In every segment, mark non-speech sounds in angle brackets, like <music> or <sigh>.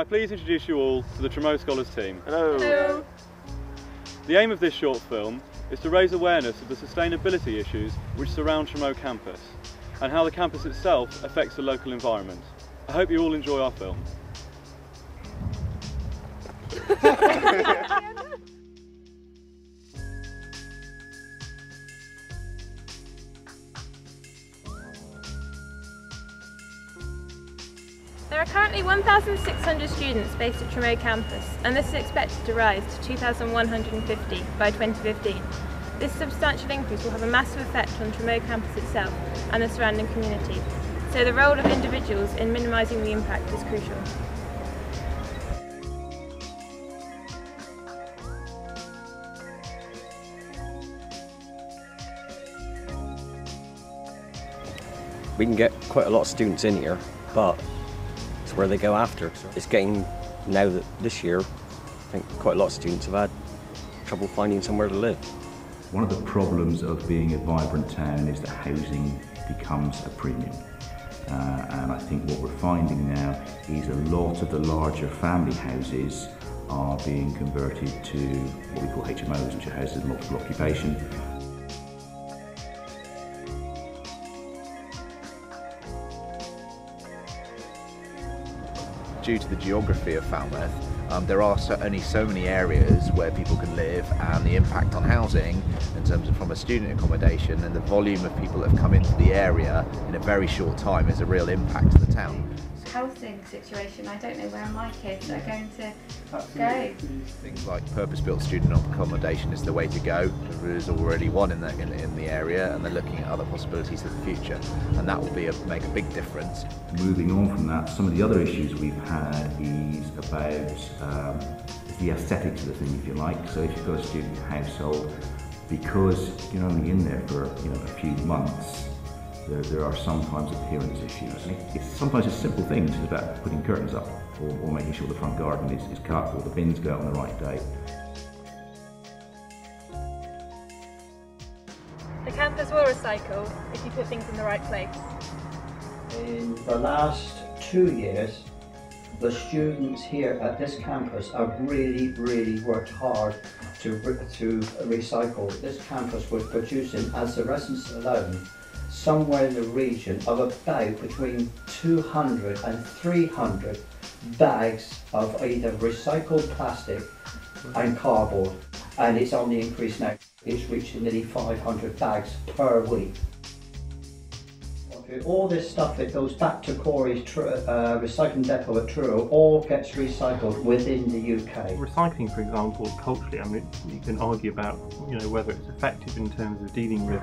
I please introduce you all to the Tremough Scholars team. Hello. Hello. The aim of this short film is to raise awareness of the sustainability issues which surround Tremough campus and how the campus itself affects the local environment. I hope you all enjoy our film. <laughs> <laughs> There are currently 1,600 students based at Tremough campus and this is expected to rise to 2,150 by 2015. This substantial increase will have a massive effect on Tremough campus itself and the surrounding community, so the role of individuals in minimising the impact is crucial. We can get quite a lot of students in here, but where they go after. It's getting, now that this year, I think quite a lot of students have had trouble finding somewhere to live. One of the problems of being a vibrant town is that housing becomes a premium. Uh, and I think what we're finding now is a lot of the larger family houses are being converted to what we call HMOs, which are houses of multiple occupation. Due to the geography of Falmouth, um, there are so, only so many areas where people can live and the impact on housing in terms of from a student accommodation and the volume of people that have come into the area in a very short time is a real impact to the town. Housing situation. I don't know where my kids are going to go. Things like purpose-built student accommodation is the way to go. There is already one in the, in, in the area and they're looking at other possibilities for the future and that will be a, make a big difference. Moving on from that, some of the other issues we've had is about um, the aesthetics of the thing, if you like. So if you've got a student household, because you're only in there for you know a few months, there, there are sometimes appearance issues. It's sometimes it's simple things it's about putting curtains up or, or making sure the front garden is, is cut or the bins go out on the right day. The campus will recycle if you put things in the right place. In the last two years, the students here at this campus have really, really worked hard to, to recycle. This campus was producing, as the residents alone, somewhere in the region of about between 200 and 300 bags of either recycled plastic and cardboard. And it's on the increase now. It's reaching nearly 500 bags per week. All this stuff that goes back to Cory's tr- uh, recycling depot at Truro all gets recycled within the UK. Recycling, for example, culturally, I mean, you can argue about you know whether it's effective in terms of dealing with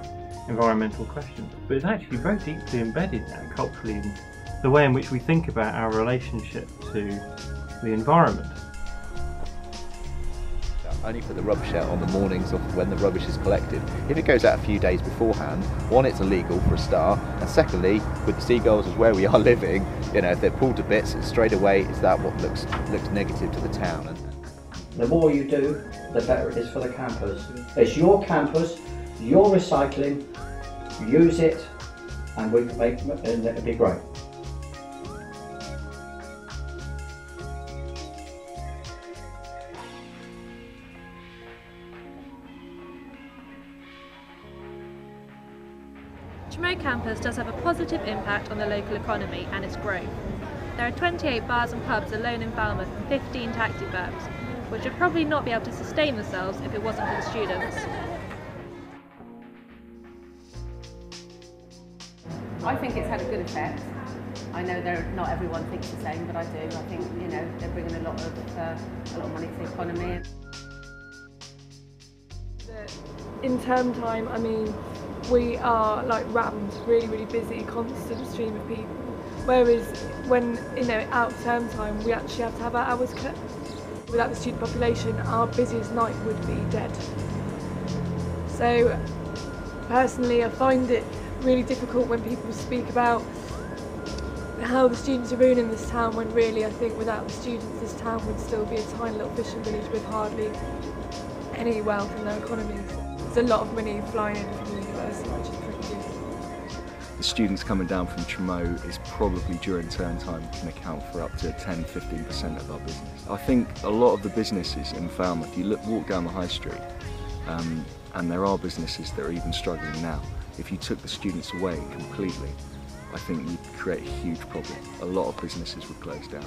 environmental questions, but it's actually very deeply embedded now culturally in the way in which we think about our relationship to the environment. Only put the rubbish out on the mornings of when the rubbish is collected. If it goes out a few days beforehand, one, it's illegal for a start, and secondly, with the seagulls as where we are <laughs> living, you know, if they're pulled to bits, straight away, is that what looks looks negative to the town. The more you do, the better it is for the campus. It's your campus, your recycling, use it, and we can make and it'll be great. Tremough campus does have a positive impact on the local economy and its growth. There are 28 bars and pubs alone in Falmouth and 15 taxi firms, which would probably not be able to sustain themselves if it wasn't for the students. I think it's had a good effect. I know there not everyone thinks the same, but I do. I think you know they're bringing a lot of uh, a lot of money to the economy. in term time, I mean, we are like rammed, really, really busy, constant stream of people. Whereas when, you know, out of term time, we actually have to have our hours cut. Without the student population, our busiest night would be dead. So, personally, I find it really difficult when people speak about how the students are ruining this town when really I think without the students this town would still be a tiny little fishing village with hardly any wealth in their economies. There's a lot of money flying in from the university which is pretty good. the students coming down from Tremough is probably during term time can account for up to 10-15% of our business. I think a lot of the businesses in Falmouth, you look, walk down the high street um, and there are businesses that are even struggling now. If you took the students away completely, I think you'd create a huge problem. A lot of businesses would close down.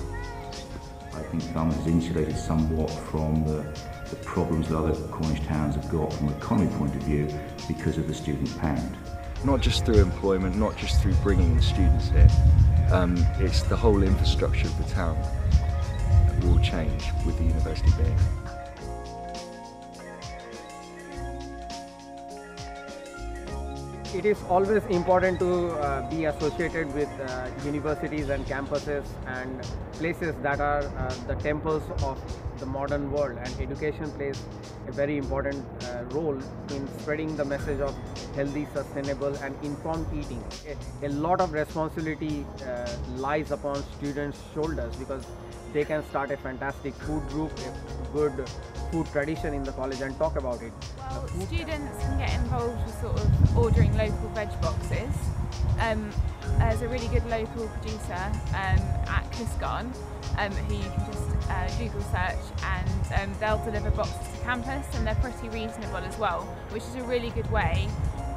I think Falmouth is insulated somewhat from the, the problems that other Cornish towns have got from an economy point of view because of the student pound. Not just through employment, not just through bringing the students here, um, it's the whole infrastructure of the town that will change with the university being it is always important to uh, be associated with uh, universities and campuses and places that are uh, the temples of the modern world. And education plays a very important uh, role in spreading the message of healthy sustainable and informed eating. A, a lot of responsibility uh, lies upon students shoulders because they can start a fantastic food group a good food tradition in the college and talk about it well, students can get involved with sort of ordering local veg boxes. Um, there's a really good local producer um, at Cusgarne um, who you can just uh, Google search and um, they'll deliver boxes to campus and they're pretty reasonable as well, which is a really good way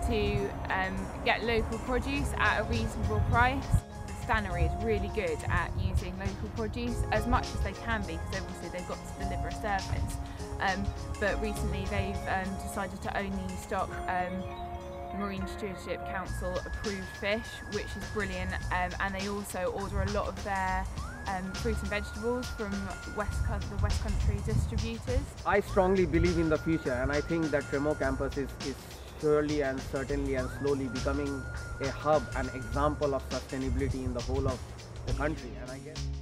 to um, get local produce at a reasonable price. Stannary is really good at using local produce as much as they can be because obviously they've got to deliver a service. Um, but recently they've um, decided to only stock um, Marine Stewardship Council approved fish, which is brilliant, um, and they also order a lot of their um, fruit and vegetables from West the West Country distributors. I strongly believe in the future, and I think that Tremough campus is, is surely and certainly and slowly becoming a hub, an example of sustainability in the whole of the country. And I guess.